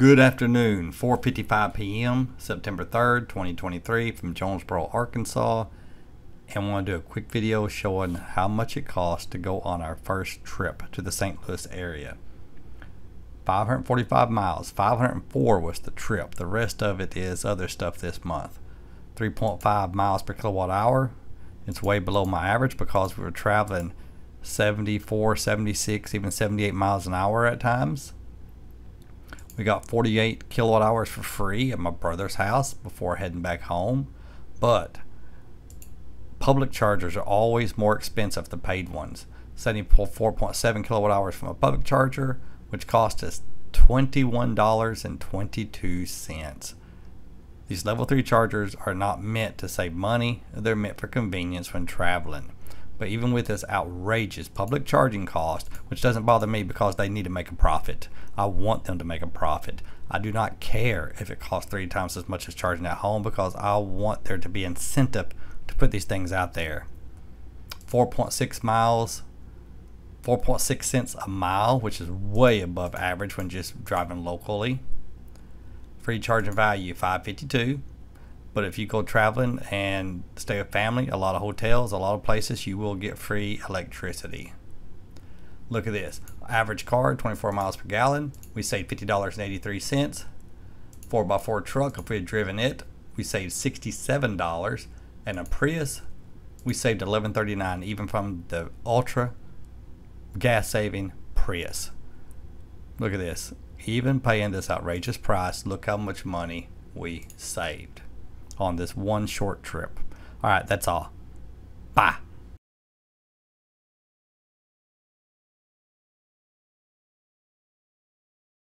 Good afternoon, 4:55 p.m., September 3rd, 2023 from Jonesboro, Arkansas. And I want to do a quick video showing how much it costs to go on our first trip to the St. Louis area. 545 miles, 504 was the trip. The rest of it is other stuff this month. 3.5 miles per kilowatt hour. It's way below my average because we were traveling 74, 76, even 78 miles an hour at times. We got 48 kilowatt hours for free at my brother's house before heading back home. But public chargers are always more expensive than paid ones. Setting 4.7 kilowatt hours from a public charger, which cost us $21.22. These level 3 chargers are not meant to save money, they're meant for convenience when traveling. But even with this outrageous public charging cost, which doesn't bother me because they need to make a profit, I want them to make a profit. I do not care if it costs three times as much as charging at home because I want there to be incentive to put these things out there. 4.6 miles, 4.6 cents a mile, which is way above average when just driving locally. Free charging value 552 but if you go traveling and stay with family, a lot of hotels, a lot of places, you will get free electricity. Look at this. Average car, 24 miles per gallon. We saved $50.83. 4x4 truck, if we had driven it, we saved $67. And a Prius, we saved $11.39 even from the ultra gas saving Prius. Look at this. Even paying this outrageous price, look how much money we saved on this one short trip. All right, that's all. Bye.